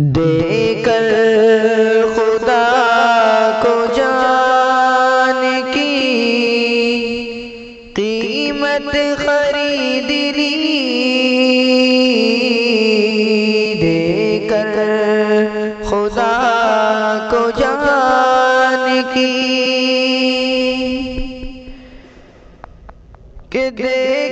देकर खुदा को जान की कीमत खरीद ली देकर खुदा को जान की कि देकर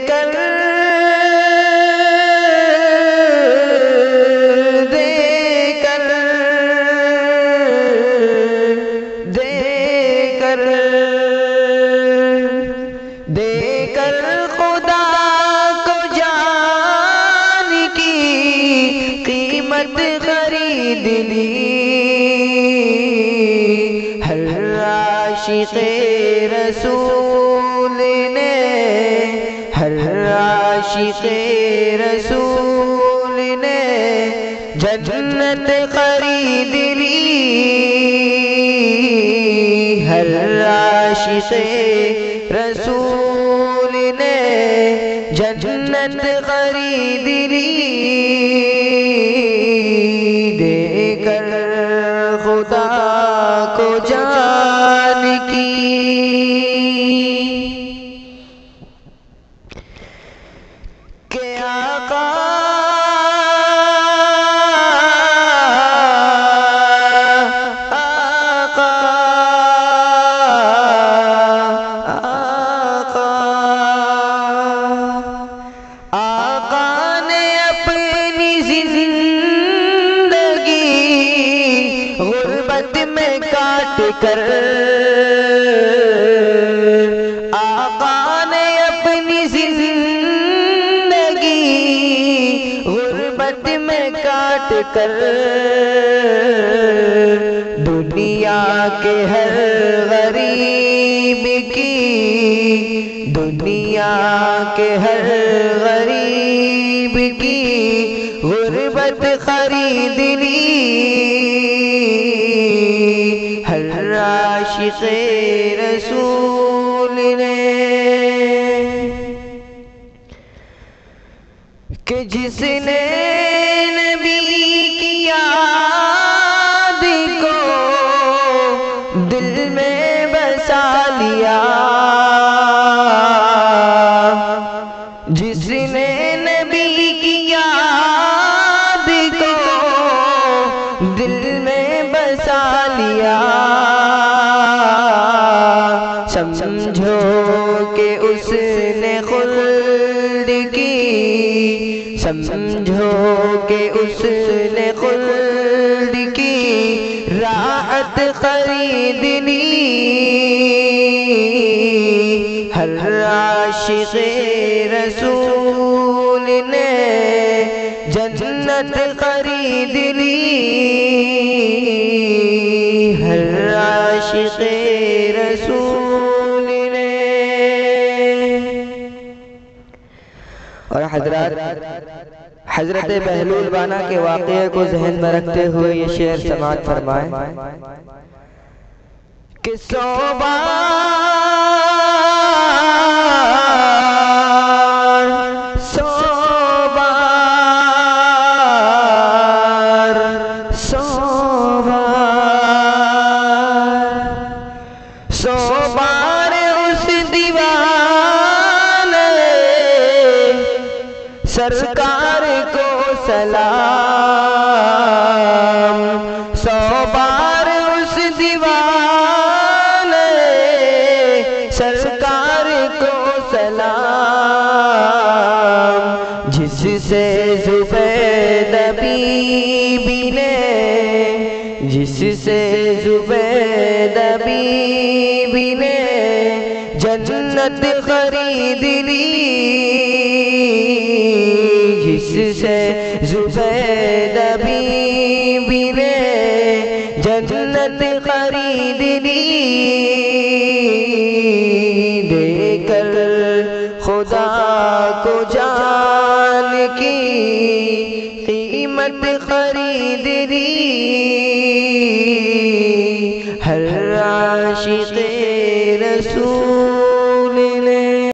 आशिक़ रसूल ने हर आशिक़ रसूल ने जन्नत खरीद ली हर आशिक़ रसूल ने जन्नत खरीद ली कर आका ने अपनी ज़िंदगी गुर्बत में काट कर दुनिया के हर गरीब की, दुनिया के हर गरीब की गुर्बत खरीद ली आशिक़ रसूल ने कि जिसने नबी की कि उसने खुल्द की समझो कि उसने खुल्द की राहत खरीद ली हर आशिक़ रसूल ने जन्नत खरीद ली हर आशिक़ रसूल और हज़रत हज़रत बहलूल बाना के वाक़े को जहन में रखते हुए ये शेर समाज फरमाए कि सरकार को सलाम। सौ बार उस दीवाने सरकार को सलाम। जिससे जुबैद बीबी ने, जिससे जुबैद बीबी ने जन्नत खरीद ली। जुबैद बीबी ने जन्नत खरीद ली। देकर खुदा को जान की कीमत खरीद ली। हर आशिक रसू